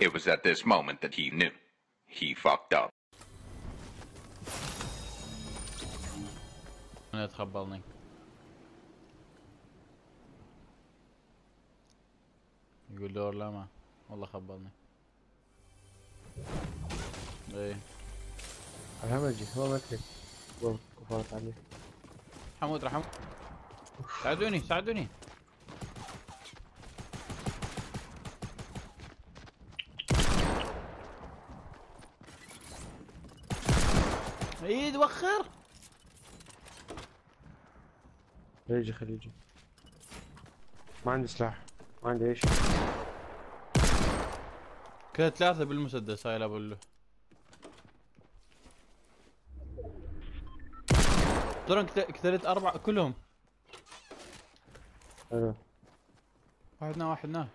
It was at this moment that he knew. He fucked up. انا تخبلني يقول دور لا ما والله خبلني ايه الهمجي هو مدري والله كفرت عليه حمود رحم ساعدوني ساعدوني ايد وخر يجي خليه يجي ما عندي سلاح. ما عندي اي شيء كذا ثلاثة بالمسدس هاي لا بقول ترى كتلت أربعة كلهم. حلو واحدنا واحدنا.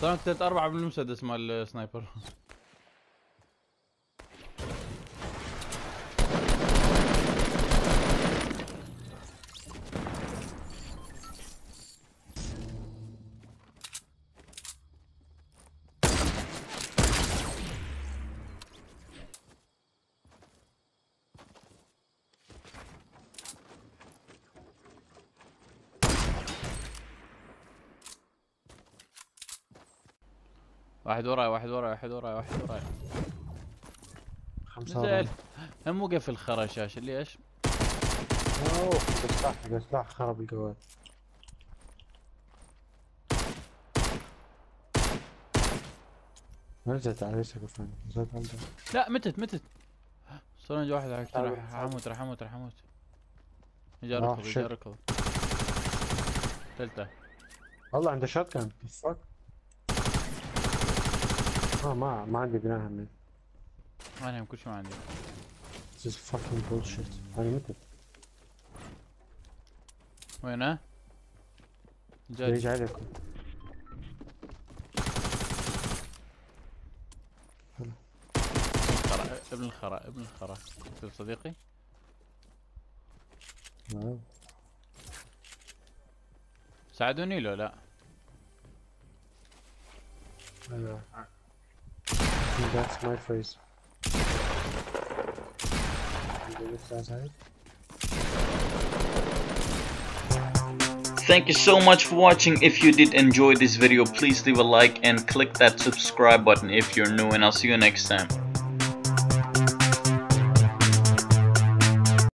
ترى كتلت أربعة بالمسدس مال السنايبر واحد وراي واحد وراي واحد وراي واحد وراي. خمسة هم مو قفل خرا الشاشة ليش؟ اوه سلاح سلاح خرب الجوال نزلت على ليش أقول نزلت على ده. لا متت متت. صار واحد تعال، راح. أموت راح أموت راح أموت اجا آه، ركض اجا. ركض ثالثة والله عنده شوت كان. آه ما ما عندي بناء همين أنا كل شيء ما عندي This is fucking bullshit. أنا متت وينه؟ جاي. يجي عليكم ابن الخرا ابن الخرا قلت صديقي. ساعدوني لو لا؟ أيوه And that's my phrase. Thank you so much for watching. If you did enjoy this video, please leave a like and click that subscribe button if you're new and I'll see you next time.